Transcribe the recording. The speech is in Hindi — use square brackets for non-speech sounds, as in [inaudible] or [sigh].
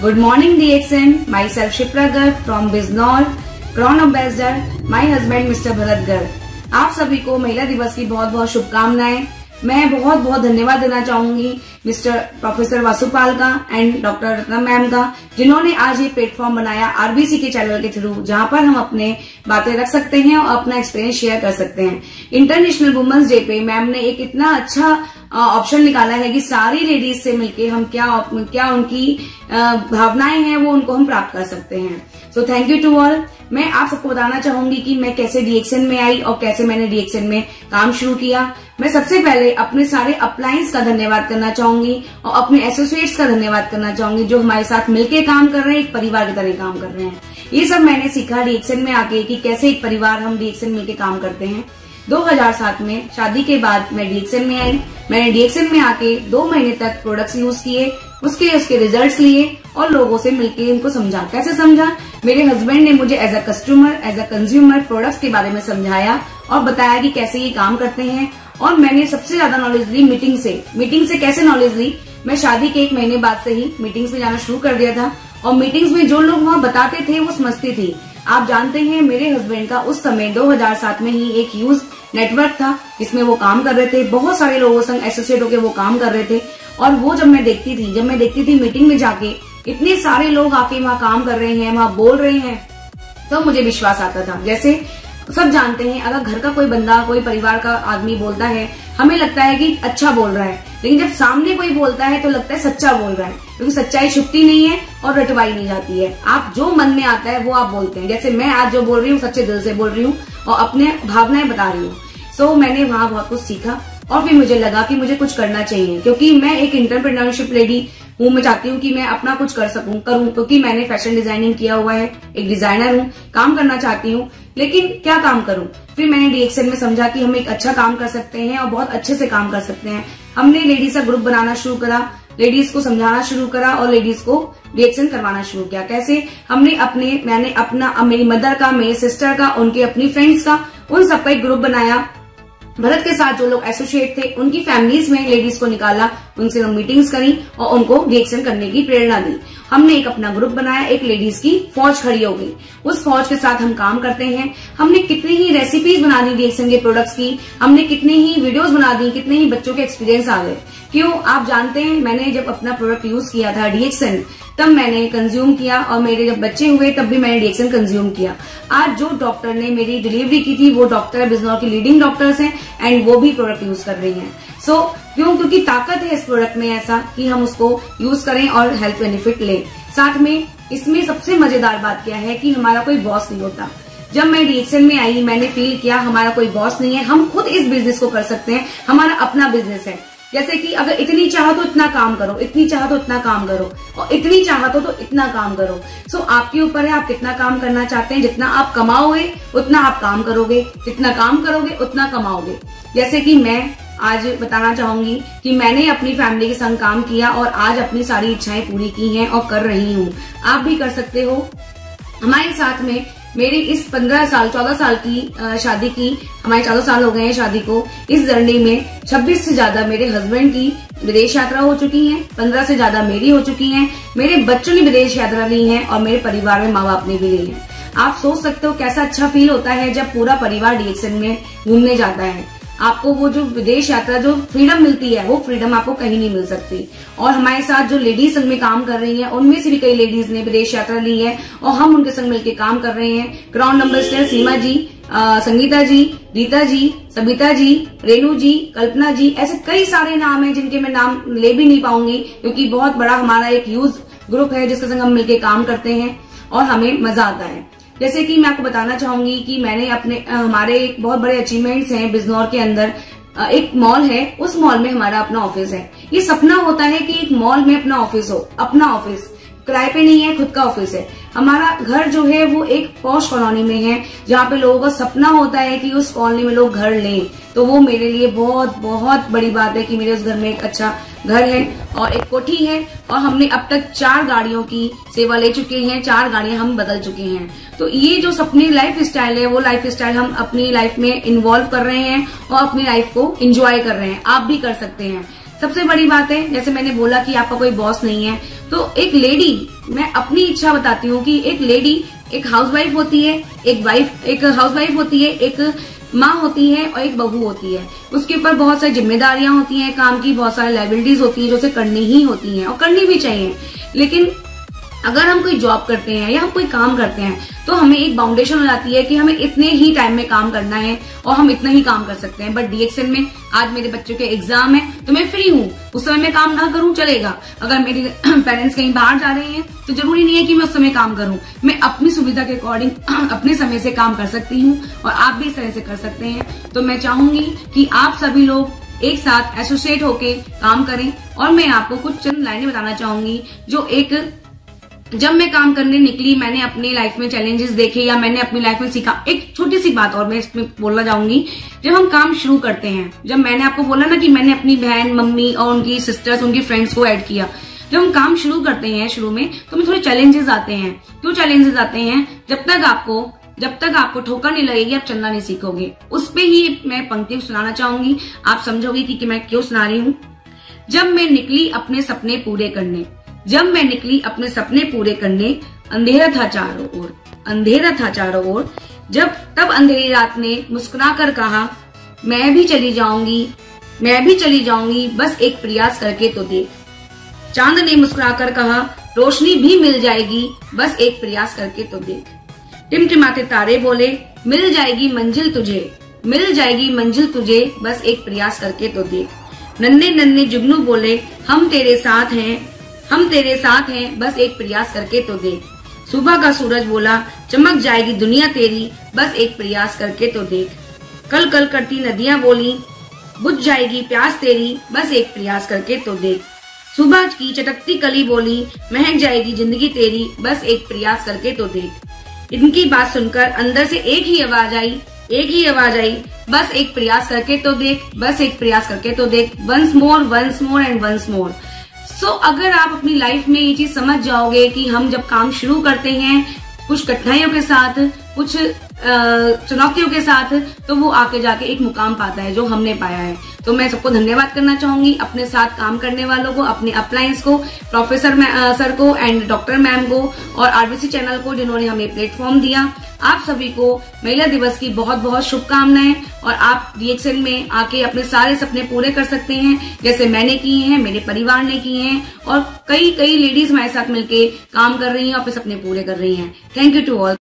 Good morning DXN. Myself Shipra Garg from Biznor, Crown Ambassador. My husband Mr. Bharat Garg. आप सभी को महिला दिवस की बहुत बहुत शुभकामनाएँ मैं बहुत बहुत धन्यवाद देना चाहूँगी मिस्टर प्रोफेसर वासुपाल का एंड डॉक्टर रत्ना मैम का जिन्होंने आज ये प्लेटफॉर्म बनाया आरबीसी के चैनल के थ्रू जहाँ पर हम अपने बातें रख सकते हैं और अपना एक्सपीरियंस शेयर कर सकते हैं इंटरनेशनल वुमेन्स डे पे मैम ने एक इतना अच्छा ऑप्शन निकाला है कि सारी लेडीज़ से मिलके हम क्या क्या उनकी भावनाएँ हैं, वो उनको हम प्राप्त कर सकते हैं। So thank you to all मैं आप सबको बताना चाहूँगी कि मैं कैसे डीएक्शन में आई और कैसे मैंने डीएक्शन में काम शुरू किया। मैं सबसे पहले अपने सारे अप्लायंस का धन्यवाद करना चाहूँगी और अपने एसोसिएट्स का धन्यवाद करना चाहूँगी जो हमारे साथ मिलकर काम कर रहे हैं, एक परिवार की तरह काम कर रहे हैं। ये सब मैंने सीखा डीएक्शन में आके कि कैसे एक परिवार हम डीएक्शन मिलकर काम करते हैं। 2007 में शादी के बाद मैं डीएक्सन में आई। मैंने डीएक्सन में आके दो महीने तक प्रोडक्ट्स यूज़ किए, उसके उसके रिजल्ट्स लिए और लोगों से मिलके उनको समझा। कैसे समझा? मेरे हस्बैंड ने मुझे as a customer as a consumer products के बारे में समझाया और बताया कि कैसे ये काम करते हैं। और मैंने सबसे ज़्यादा नॉलेज ली मीटिंग से। मीटिंग से कैसे नॉलेज ली? मैं शादी के एक महीने बाद से ही मीटिंग्स में जाना शुरू कर दिया था। और मीटिंग्स में जो लोग वहाँ बताते थे, वो समझती थी। आप जानते हैं, मेरे हस्बैंड का उस समय 2007 में ही एक यूज़ नेटवर्क था, जिसमें वो काम कर रहे थे। बहुत सारे लोगों संग एसोसिएट होकर वो काम कर रहे थे। और वो जब मैं देखती थी, जब मैं देखती थी मीटिंग में जाके, इतने सारे लोग आके वहाँ काम कर रहे हैं, वहाँ बोल रहे हैं तो मुझे विश्वास आता था। जैसे सब जानते हैं, अगर घर का कोई बंदा, कोई परिवार का आदमी बोलता है, हमें लगता है कि अच्छा बोल रहा है। लेकिन जब सामने कोई बोलता है तो लगता है सच्चा बोल रहा है। क्योंकि सच्चाई छुपती नहीं है और रटवाई नहीं जाती है। आप जो मन में आता है, वो आप बोलते हैं। जैसे मैं आज जो बोल रही हूँ, सच्चे दिल से बोल रही हूँ और अपने भावनाएँ बता रही हूँ। सो so, मैंने वहाँ बहुत कुछ सीखा और फिर मुझे लगा कि मुझे कुछ करना चाहिए क्योंकि मैं एक इंटरप्रेन्योरशिप लेडी हूँ। मैं चाहती हूँ कि मैं अपना कुछ कर सकूँ करूँ क्योंकि मैंने फ़ैशन डिज़ाइनिंग किया हुआ है एक डिज़ाइनर हूँ काम करना चाहती हूँ लेकिन क्या काम करूँ? फिर मैंने डीएक्सएल में समझा कि हम एक अच्छा काम कर सकते हैं और बहुत अच्छे से काम कर सकते हैं। हमने लेडीज़ का ग्रुप बनाना शुरू करा लेडीज़ को समझाना शुरू करा और लेडीज़ को रिएक्शन करवाना शुरू किया। कैसे? हमने अपने, मैंने अपना मेरी मदर का, मेरे सिस्टर का, उनके अपनी फ्रेंड्स का, उन सबका एक ग्रुप बनाया। भरत के साथ जो लोग एसोसिएट थे, उनकी फैमिलीज़ में लेडीज़ को निकाला। उनसे हम मीटिंग्स करी और उनको रिएक्शन करने की प्रेरणा दी। हमने एक अपना ग्रुप बनाया, एक लेडीज़ की फौज खड़ी हो गई। उस फौज के साथ हम काम करते हैं। हमने कितनी ही रेसिपीज़ बना दी रिएक्शन के प्रोडक्ट्स की। हमने कितने ही वीडियोस बना दी, कितने ही बच्चों के एक्सपीरियंस आ गए। क्यों? आप जानते हैं, मैंने जब अपना प्रोडक्ट यूज़ किया था डीएक्सन तब मैंने कंज्यूम किया और मेरे जब बच्चे हुए, तब भी मैंने डीएक्सन कंज्यूम किया। आज जो डॉक्टर ने मेरी डिलीवरी की थी, वो डॉक्टर बिजनौर की लीडिंग डॉक्टर्स हैं एंड वो भी प्रोडक्ट यूज़ कर रही हैं। सो so, क्यों? क्योंकि ताकत है इस प्रोडक्ट में ऐसा कि हम उसको यूज़ करें और हेल्थ बेनिफिट लें। साथ में इसमें सबसे मज़ेदार बात क्या है कि हमारा कोई बॉस नहीं होता। जब मैं डीएक्सन में आई मैंने फील किया हमारा कोई बॉस नहीं है हम खुद इस बिज़नेस को कर सकते हैं। हमारा अपना बिज़नेस है। जैसे कि अगर इतनी चाहो तो इतना काम करो इतनी चाहो तो इतना काम करो और इतनी चाहो तो इतना काम करो। सो so, आपके ऊपर है आप कितना काम करना चाहते हैं जितना आप कमाओगे उतना आप काम करोगे जितना काम करोगे उतना कमाओगे। जैसे कि मैं आज बताना चाहूँगी कि मैंने अपनी फैमिली के संग काम किया और आज अपनी सारी इच्छाएँ पूरी की हैं और कर रही हूँ। आप भी कर सकते हो। हमारे साथ में मेरी इस पंद्रह साल, चौदह साल की शादी की, हमारे चौदह साल हो गए हैं शादी को। इस जर्नी में छब्बीस से ज़्यादा मेरे हस्बैंड की विदेश यात्रा हो चुकी है, पंद्रह से ज़्यादा मेरी हो चुकी है, मेरे बच्चों ने विदेश यात्रा ली है और मेरे परिवार में माँ बाप ने भी ली है। आप सोच सकते हो कैसा अच्छा फील होता है जब पूरा परिवार डीएक्सन में घूमने जाता है। आपको वो जो विदेश यात्रा जो फ्रीडम मिलती है वो फ्रीडम आपको कहीं नहीं मिल सकती। और हमारे साथ जो लेडीज़ संघ में काम कर रही हैं उनमें से भी कई लेडीज़ ने विदेश यात्रा ली है और हम उनके संग मिलकर काम कर रहे हैं। ग्राउंड नंबर स्टेल सीमा जी आ, संगीता जी रीता जी सबिता जी रेणु जी कल्पना जी ऐसे कई सारे नाम हैं जिनके मैं नाम ले भी नहीं पाऊँगी क्योंकि बहुत बड़ा हमारा एक यूज़ ग्रुप है जिसके संग हम मिलकर काम करते हैं और हमें मज़ा आता है। जैसे कि मैं आपको बताना चाहूँगी कि मैंने अपने हमारे एक बहुत बड़े अचीवमेंट्स हैं बिजनौर के अंदर। एक मॉल है, उस मॉल में हमारा अपना ऑफ़िस है। ये सपना होता है कि एक मॉल में अपना ऑफ़िस हो, अपना ऑफ़िस किराए पे नहीं है, खुद का ऑफ़िस है। हमारा घर जो है, वो एक पौष कॉलोनी में है, जहाँ पे लोगों का सपना होता है कि उस कॉलोनी में लोग घर लें। तो वो मेरे लिए बहुत बहुत बड़ी बात है कि मेरे उस घर में एक अच्छा घर है और एक कोठी है और हमने अब तक चार गाड़ियों की सेवा ले चुके हैं, चार गाड़ियाँ हम बदल चुके हैं। तो ये जो अपनी लाइफ स्टाइल है, वो लाइफ स्टाइल हम अपनी लाइफ में इन्वॉल्व कर रहे हैं और अपनी लाइफ को इंजॉय कर रहे हैं। आप भी कर सकते हैं। सबसे बड़ी बात है, जैसे मैंने बोला कि आपका कोई बॉस नहीं है तो एक लेडी मैं अपनी इच्छा बताती हूँ कि एक लेडी एक हाउसवाइफ होती है, एक वाइफ एक हाउसवाइफ होती है, एक माँ होती है और एक बहू होती है। उसके ऊपर बहुत सारी जिम्मेदारियाँ होती हैं, काम की बहुत सारी लाइबिलिटीज होती है, जो उसे करनी ही होती हैं और करनी भी चाहिए। लेकिन अगर हम कोई जॉब करते हैं या हम कोई काम करते हैं तो हमें एक बाउंडेशन हो जाती है कि हमें इतने ही टाइम में काम करना है और हम इतना ही काम कर सकते हैं। बट डीएक्सएन में आज मेरे बच्चों के एग्ज़ाम है तो मैं फ्री हूँ। उस समय मैं काम ना करूँ, चलेगा। अगर मेरे [clears throat] पेरेंट्स कहीं बाहर जा रहे हैं तो ज़रूरी नहीं है कि मैं उस समय काम करूँ। मैं अपनी सुविधा के अकॉर्डिंग [clears throat] अपने समय से काम कर सकती हूँ और आप भी इस तरह से कर सकते हैं। तो मैं चाहूँगी कि आप सभी लोग एक साथ एसोसिएट होके काम करें और मैं आपको कुछ चंद लाइनें बताना चाहूँगी, जो एक जब मैं काम करने निकली मैंने अपनी लाइफ में चैलेंजेस देखे या मैंने अपनी लाइफ में सीखा एक छोटी सी बात और मैं इसमें बोलना चाहूँगी जब हम काम शुरू करते हैं जब मैंने आपको बोला ना कि मैंने अपनी बहन मम्मी और उनकी सिस्टर्स उनकी फ्रेंड्स को ऐड किया जब हम काम शुरू करते हैं शुरू में तो हमें थोड़े चैलेंजेस आते हैं। क्यों चैलेंजेस आते हैं? जब तक आपको जब तक आपको ठोकर नहीं लगेगी आप चलना नहीं सीखोगे। उस पर ही मैं पंक्ति सुनाना चाहूँगी। आप समझोगे कि, कि मैं क्यों सुना रही हूँ? जब मैं निकली अपने सपने पूरे करने जब मैं निकली अपने सपने पूरे करने, अंधेरा था चारों ओर, अंधेरा था चारों ओर, जब, तब अंधेरी रात ने मुस्कुरा कर कहा, मैं भी चली जाऊँगी, मैं भी चली जाऊँगी, बस एक प्रयास करके तो देख। चाँद ने मुस्कुरा कर कहा, रोशनी भी मिल जाएगी, बस एक प्रयास करके तो देख। टिमटिमाते तारे बोले, मिल जाएगी मंजिल तुझे, मिल जाएगी मंजिल तुझे, बस एक प्रयास करके तो देख। नन्ने नन्ने जुगनू बोले, हम तेरे साथ हैं हम तेरे साथ हैं, बस एक प्रयास करके तो देख सुबह का सूरज बोला, चमक जाएगी दुनिया तेरी, बस एक प्रयास करके तो देख। कल कल करती नदियाँ बोली, बुझ जाएगी प्यास तेरी, बस एक प्रयास करके तो देख सुबह की चटकती कली बोली, महक जाएगी ज़िंदगी तेरी, बस एक प्रयास करके तो देख इनकी बात सुनकर अंदर से एक ही आवाज़ आई, एक ही आवाज़ आई, बस एक प्रयास करके तो देख, बस एक प्रयास करके तो देख। Once more once more and once more so so, अगर आप अपनी लाइफ में ये चीज़ समझ जाओगे कि हम जब काम शुरू करते हैं कुछ कठिनाइयों के साथ कुछ चुनौतियों के साथ तो वो आके जाके एक मुकाम पाता है जो हमने पाया है। तो मैं सबको धन्यवाद करना चाहूँगी, अपने साथ काम करने वालों को, अपने अपलाइंस को प्रोफेसर सर को एंड डॉक्टर मैम को और आरबीसी चैनल को जिन्होंने हमें प्लेटफॉर्म दिया। आप सभी को महिला दिवस की बहुत बहुत शुभकामनाएँ और आप रिएक्शन में आके अपने सारे सपने पूरे कर सकते हैं, जैसे मैंने किए हैं, मेरे परिवार ने किए हैं और कई कई लेडीज़ हमारे साथ मिलकर काम कर रही हैं और अपने सपने पूरे कर रही हैं। Thank you to all